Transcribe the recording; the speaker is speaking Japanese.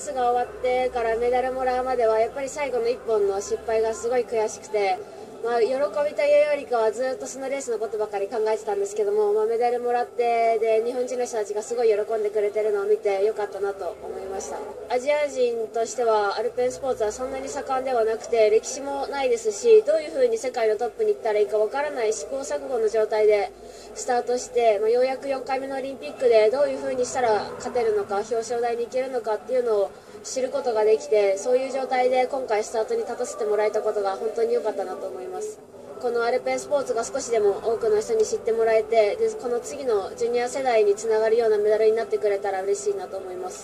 スが終わってからメダルもらうまではやっぱり最後の1本の失敗がすごい悔しくて。まあ、喜びというよりかはずっとそのレースのことばかり考えてたんですけども、まあ、メダルもらってで日本人の人たちがすごい喜んでくれてるのを見てよかったなと思いましたアジア人としてはアルペンスポーツはそんなに盛んではなくて歴史もないですしどういうふうに世界のトップに行ったらいいかわからない試行錯誤の状態でスタートして、まあ、ようやく4回目のオリンピックでどういうふうにしたら勝てるのか表彰台に行けるのかっていうのを知ることができてそういう状態で今回スタートに立たせてもらえたことが本当に良かったなと思います。このアルペンスポーツが少しでも多くの人に知ってもらえてでこの次のジュニア世代につながるようなメダルになってくれたら嬉しいなと思います。